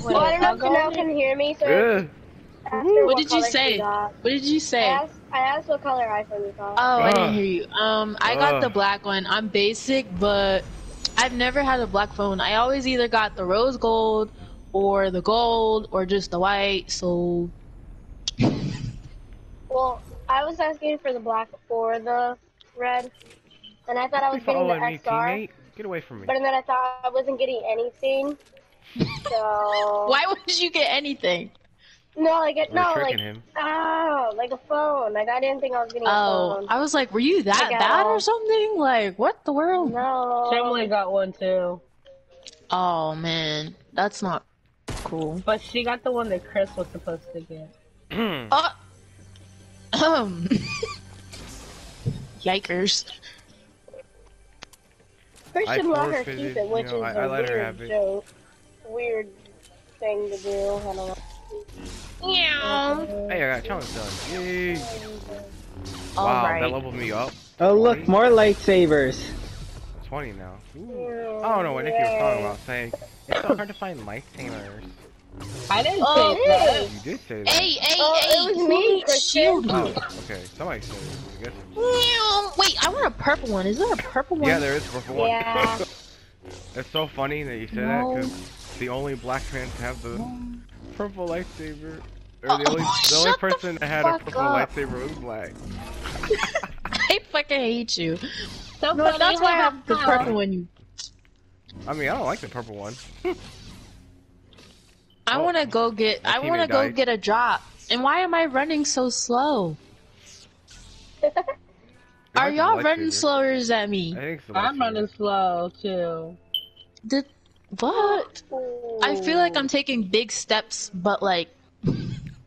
Well, I don't know if Janelle can hear me, so Yeah. ask What did you say? What did you say? I say? asked, I asked what color iPhone you got. Oh, I didn't hear you. Um, I got the black one. I'm basic, but I've never had a black phone. I always either got the rose gold, or the gold, or just the white. So well, I was asking for the black or the red, and I thought I was getting the following me, XR. Get away from me. but then I thought I wasn't getting anything. So why would you get anything? No, like it, You're no, like him. oh, like a phone. Like I didn't think I was getting a Oh, phone. I was like, were you that Like, bad or something? Like, what the world? No. Emily got one too, Oh man, that's not cool. but she got the one that Chris was supposed to get. Uh, um, yikers. Chris I should let her forfeited, keep it, which you know, is I- I a let her weird have it. Joke. Weird thing to do. I don't know. Yeah. Hey, I got challenge done. Yay. All wow, right. that leveled me up. Oh look, more lightsabers. 20 now. Ooh. Oh, I don't know what Nikki was talking about, saying it's so hard to find lightsabers. I didn't Oh, say that. You did say that. Hey, hey, Oh, it was me, needs Christian. shield? Oh, okay. Somebody said it. I guess. Meow. Wait, I want a purple one. Is there a purple one? Yeah, there is a purple one. Yeah. it's so funny that you say that because the only black man to have the purple lightsaber, or the Oh, only the only shut the person that had a purple up. lightsaber was black. I fucking hate you. So No, funny that's why I have the purple one. You. I mean, I don't like the purple one. I Oh, want to go get. I want to go died. get a drop. And why am I running so slow? Are y'all running slower than I me? think it's I'm running slow too. Did what? I feel like I'm taking big steps, but like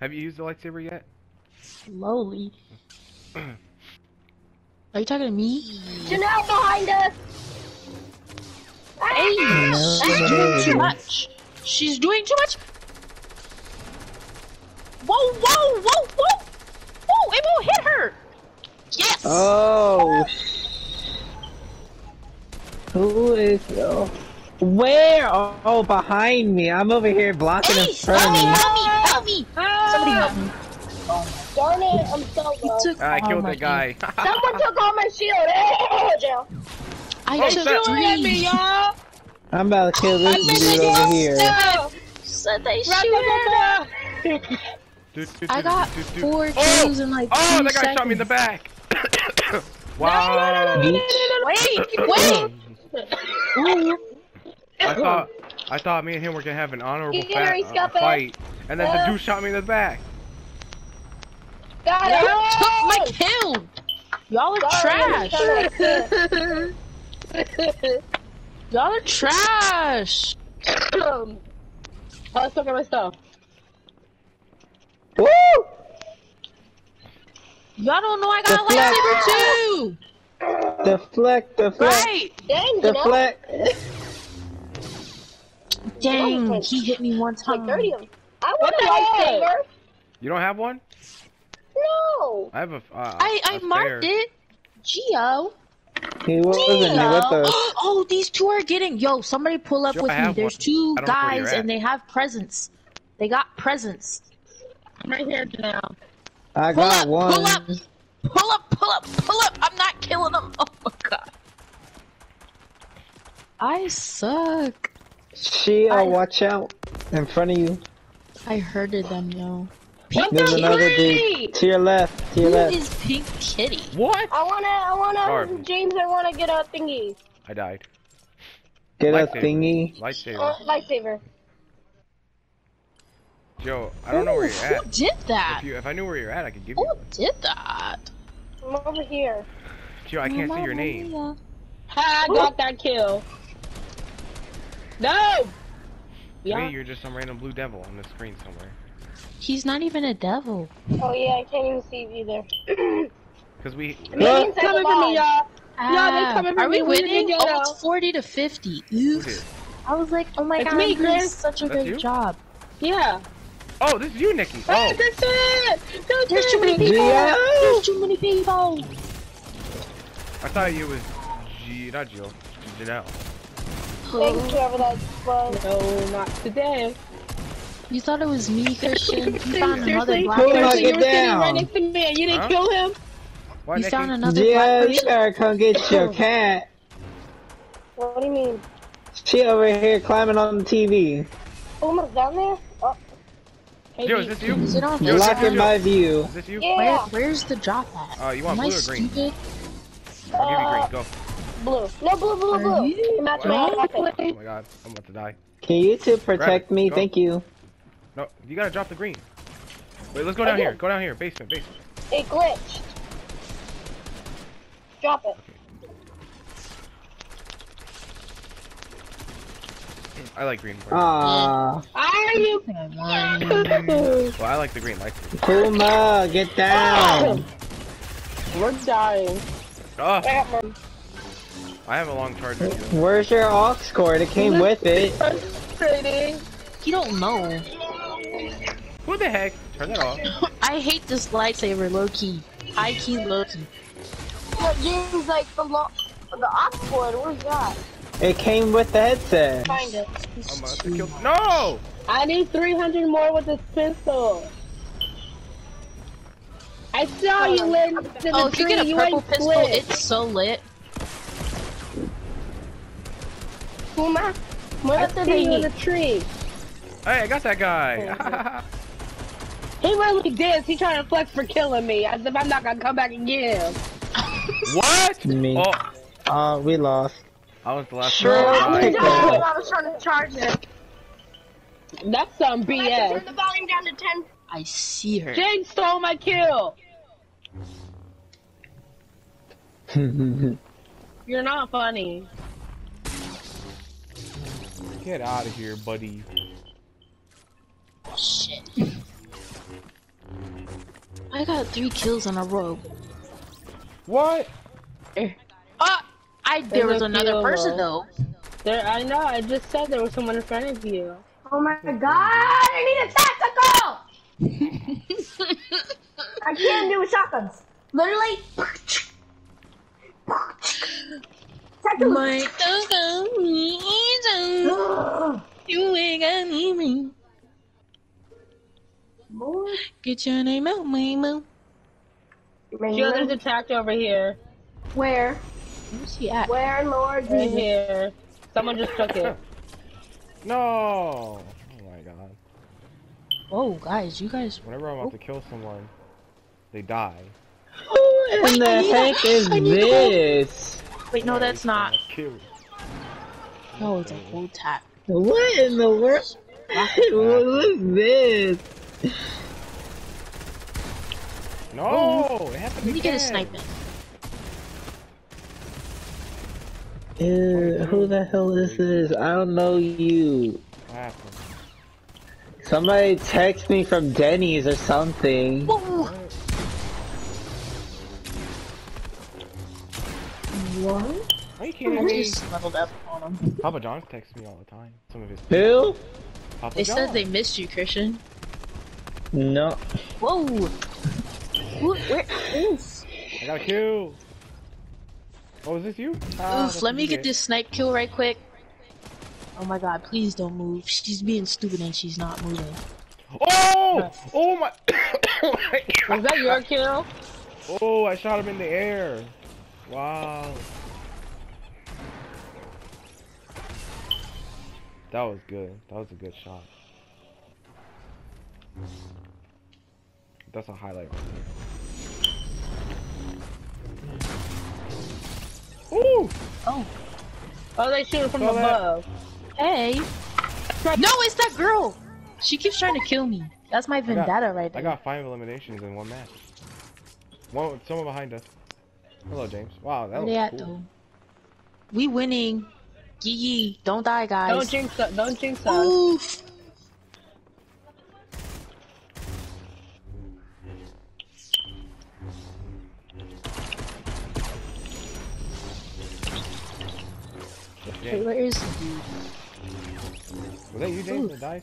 Have you used the lightsaber yet? slowly. Are you talking to me? Janelle behind us. Hey, ah! she's doing too ah! much. She's doing too much. Whoa, whoa, whoa, whoa! Whoa, it won't hit her. Yes. Oh. Ah! Who is? Oh. Where? Oh, oh, behind me. I'm over here blocking in hey, front of me. help me! Help me! Somebody help me! Darn it, I'm so He low. took I killed my that guy. Someone took all my shield. Hey, Jill. I Oh, took shit. three. y'all. I'm about to kill this dude over here. Said they shoot at I got four Oh! kills in like Oh, two that guy shot me in the back. wow. Wait, wait! Ooh. I thought I thought me and him were gonna have an honorable You fa- uh, fight, and then the Uh. dude shot me in the back. Got You it. took my kill! Y'all are trash! Y'all are trash! Let's look at my stuff. Woo! Y'all don't know I got a lightsaber too! Deflect, deflect, Right! Dang, Janelle. deflect. Dang, he hit me one Like time. 30 of them. I What want a the heck? lightsaber. You don't have one? No. I have a. Uh, I, I a marked spare. it! Geo! He wasn't here with us. oh, these two are getting. Yo, somebody pull up Joe, with I me. There's one. two I don't know where you're guys and they have presents. They got presents. I'm right here now. I Pull got up, one. pull up, pull up, pull up, pull up. I'm not killing them. Oh my god. I suck. Shia, I- watch out. In front of you. I hurted them, yo. What There's the another dude. To your left. To Who your left. is Pink Kitty? What? I wanna, I wanna, Garbage. James, I wanna get a thingy. I died. Get a Lightsaber. thingy. Lightsaber. Uh, lightsaber. Joe, I don't know where you're at. Who did that? If you, if I knew where you're at, I could give Who you. did that? I'm over here. Joe, I can't see your name. Mamma Ha, I got that kill. No! To Yeah. me, you're just some random blue devil on the screen somewhere. He's not even a devil. Oh yeah, I can't even see you either. Cause we. Maybe Look, inside Coming for me, y'all. Ah, they coming for me. are we me. We're winning? gonna Oh, it's 40 to 50. Who Oof. I was like, oh my It's god, me, you did Chris. such a That's good you? job. Yeah. Oh, this is you, Nikki. Oh, Oh, that's it! That's There's too many people. Gio? There's too many people. I thought you was G, not Jill, Janelle. Thanks, whoever that was. No, not today. You thought it was me, Christian? You found another Seriously? black Pull Seriously, up, you get were sitting down. right next to me and you didn't Huh? kill him? Why, You Nikki? found another Yeah, black you person. better come get your cat. What do you mean? She over here climbing on the TV, Uma's down there? Oh, Hey, Yo, is this you? Is it on Yo, is blocking my view. Is this you? yeah. Where, where's the drop at? Uh, you want Am I blue or green? stupid? I'll give you Uh, green. Go. Blue. No, blue, blue, blue. you- Match What? my Oh my god, I'm about to die. Can you two protect me? go. Thank you. No, you gotta drop the green. Wait, let's go down here. Go down here. Basement, basement. It glitched. Drop it. I like green. Aww. Are you? Well, I like the green. Like. Puma, get down. We're dying. Oh, I got more. I have a long charger. Where's your aux cord? It came with it. Frustrating. You don't know. Who the heck? Turn that off. I hate this lightsaber, low key. High key, low key. No, James, like, the, lo- the aux cord, where's that? It came with the headset. Find it. I'm about to kill. No! I need 300 more with this pistol. I saw you, oh, Lynn. The Oh, if you get a purple ain't pistol, split. it's so lit. Uma? What I else did see they you in the tree. Hey, I got that guy. He really did. He trying to flex for killing me, as if I'm not gonna come back and get him. what? Me. Oh, Uh, we lost. I was the last Sure. one. to die. Oh, I was trying to charge it. That's some I had to BS. turn the volume down to 10. I see her. Jane stole my kill. You're not funny. Get out of here, buddy. Shit. I got three kills in a row. What? Ah! I there There's was another kill, person though. though. There, I know. I just said there was someone in front of you. Oh my god, I need a tactical! I can't do shotguns. Literally. Tactical. My you ain't got me. Boy. Get your name out, my mouth. Yo, there's a tractor over here. Where? Where's she at? Where, Lord Right Jesus? here. Someone just took it. No. Oh my god. Whoa, guys, you guys. Whenever I'm about to kill someone, they die. Who in Wait, the heck is I need this? Wait, no, that's not. Kill. No, it's a whole tap. What in the world? what is this? No! It happened Let me get a sniper. Ew, who the hell is this? I don't know you. Somebody text me from Denny's or something. Whoa! What? Are you kidding I me? just leveled up on them. Papa John's texts me all the time. Some of his. Who? Papa They John. said they missed you, Christian. No. Whoa! Who, where is? I got a kill. Oh, is this you? Ah, Oof, let me get did. this snipe kill right quick. Oh my god, please don't move. She's being stupid and she's not moving. Oh! Oh my! oh my god. Was that your kill? Oh, I shot him in the air. Wow. That was good. That was a good shot. That's a highlight right. Ooh! Oh, Oh, they shoot from Saw that. above. hey. No, it's that girl! She keeps trying to kill me. That's my vendetta right there. I got five eliminations in one match. One, someone behind us. Hello, James. Wow, that Where was they at cool. though? We winning. Yee yee. Don't die, guys. Don't jinx us. Don't jinx us. Oof. Wait, where is the dude? Was that you, James, that died?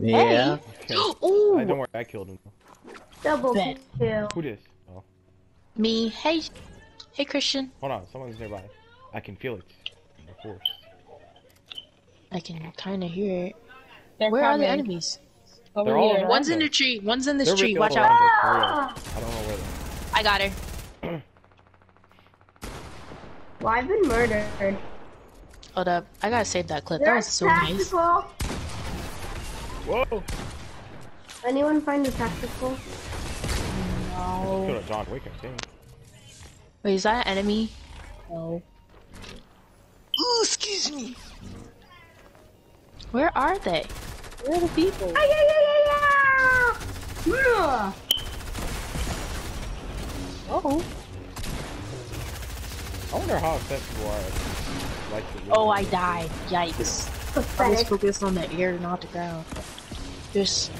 Yeah. Okay. Ooh, I don't worry, I killed him. Double Bet. kill. Who this? Oh, me. Hey, hey, Christian. hold on, someone's nearby. I can feel it. in The force. I can kind of hear it. They're Where are the enemies? Over They're here. around One's in the tree. One's in this They're tree. Watch out. around us, for real. I don't know where they I got her. Well, I've been murdered. Hold up. I gotta save that clip. That was There's so nice. tactical. Whoa! Anyone find a tactical? No. Kill a John Wick, I think. Wait, is that an enemy? No. Ooh, excuse me. Where are they? Where are the people? Ah, yeah, yeah, yeah, yeah! Oh. I wonder how accessible are like the Oh, I died. Yikes. I was focused on the air, not the ground. This,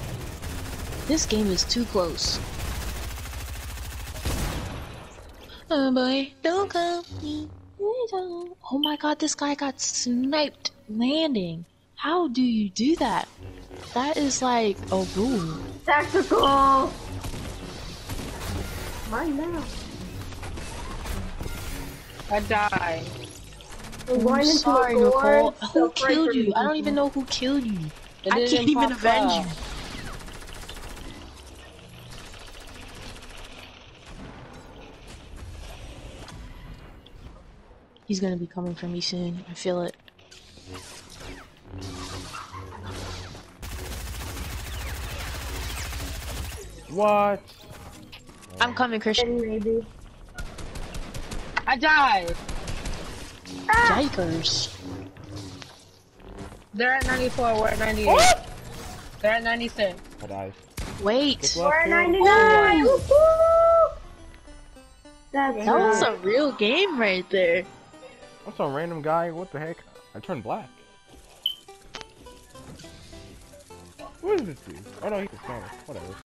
this game is too close. Oh boy, don't come me. Oh my god, this guy got sniped landing. How do you do that? That is like a rule. Tactical! Mine now. I died. I'm I'm sorry, Nicole. Who pray killed you? I don't even know who killed you. I can't even avenge up. you. He's gonna be coming for me soon. I feel it. What? I'm coming, Christian. Maybe. I died. Ah! Yikers. They're at 94. We're at 98. They're at 96. I died. Wait. Good We're at 99! That's That was a real game right there. I'm some random guy. What the heck? I turned black. What is this dude? Oh no, he's a scanner. Whatever.